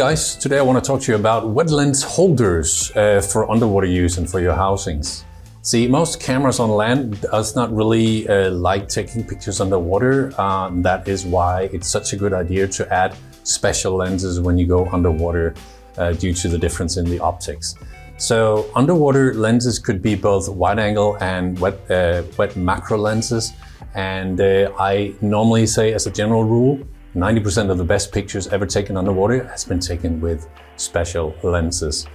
guys, today I want to talk to you about wet lens holders uh, for underwater use and for your housings. See, most cameras on land does not really uh, like taking pictures underwater. Um, that is why it's such a good idea to add special lenses when you go underwater uh, due to the difference in the optics. So underwater lenses could be both wide angle and wet, uh, wet macro lenses. And uh, I normally say as a general rule, 90% of the best pictures ever taken underwater has been taken with special lenses.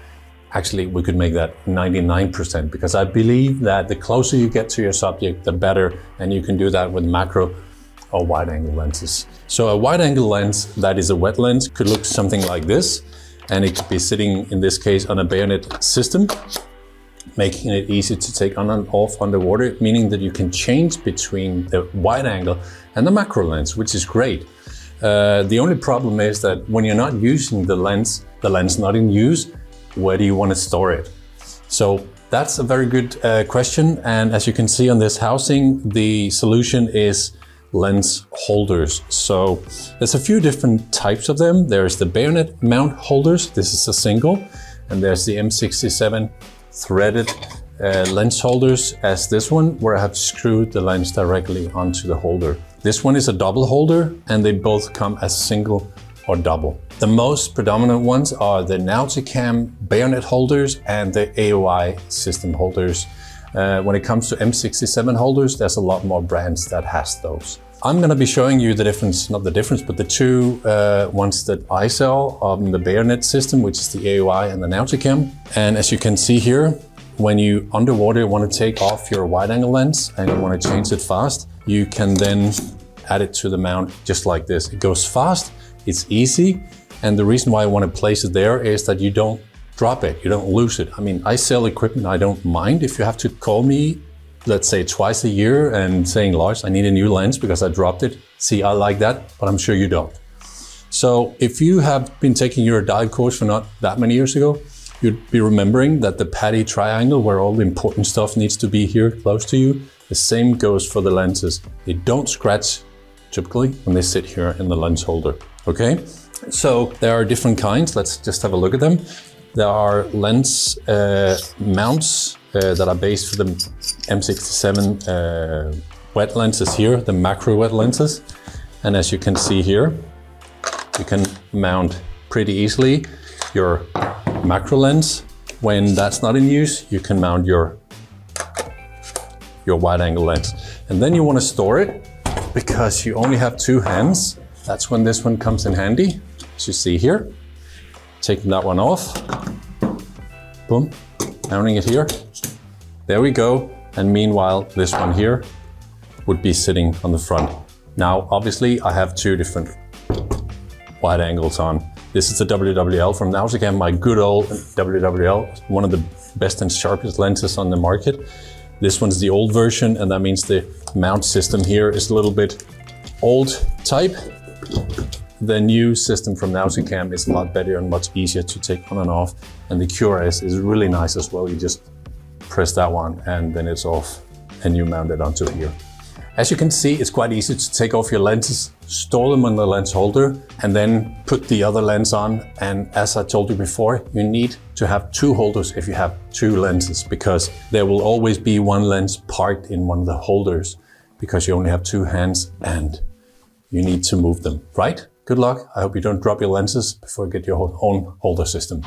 Actually, we could make that 99% because I believe that the closer you get to your subject, the better. And you can do that with macro or wide angle lenses. So a wide angle lens that is a wet lens could look something like this. And it could be sitting, in this case, on a bayonet system, making it easy to take on and off underwater, meaning that you can change between the wide angle and the macro lens, which is great. Uh, the only problem is that when you're not using the lens, the lens not in use, where do you want to store it? So that's a very good uh, question. And as you can see on this housing, the solution is lens holders. So there's a few different types of them. There's the bayonet mount holders. This is a single. And there's the M67 threaded uh, lens holders as this one, where I have screwed the lens directly onto the holder. This one is a double holder and they both come as single or double. The most predominant ones are the Nauticam bayonet holders and the AOI system holders. Uh, when it comes to M67 holders, there's a lot more brands that has those. I'm going to be showing you the difference, not the difference, but the two uh, ones that I sell on the bayonet system, which is the AOI and the Nauticam. And as you can see here, when you underwater want to take off your wide angle lens and you want to change it fast, you can then add it to the mount just like this. It goes fast, it's easy, and the reason why I want to place it there is that you don't drop it, you don't lose it. I mean, I sell equipment, I don't mind if you have to call me, let's say twice a year and saying, Lars, I need a new lens because I dropped it. See, I like that, but I'm sure you don't. So if you have been taking your dive course for not that many years ago, you'd be remembering that the PADI triangle where all the important stuff needs to be here close to you, the same goes for the lenses. They don't scratch typically when they sit here in the lens holder. Okay, so there are different kinds. Let's just have a look at them. There are lens uh, mounts uh, that are based for the M67 uh, wet lenses here, the macro wet lenses. And as you can see here, you can mount pretty easily your macro lens. When that's not in use, you can mount your, your wide angle lens. And then you want to store it because you only have two hands. That's when this one comes in handy, as you see here. Taking that one off, boom, mounting it here. There we go. And meanwhile, this one here would be sitting on the front. Now, obviously, I have two different wide angles on. This is the WWL from Nauticam, my good old WWL, one of the best and sharpest lenses on the market. This one's the old version, and that means the mount system here is a little bit old type. The new system from Nauticam is a lot better and much easier to take on and off. And the QRS is really nice as well. You just press that one and then it's off and you mount it onto here. As you can see, it's quite easy to take off your lenses, store them in the lens holder, and then put the other lens on. And as I told you before, you need to have two holders if you have two lenses, because there will always be one lens parked in one of the holders, because you only have two hands and you need to move them, right? Good luck. I hope you don't drop your lenses before you get your own holder system.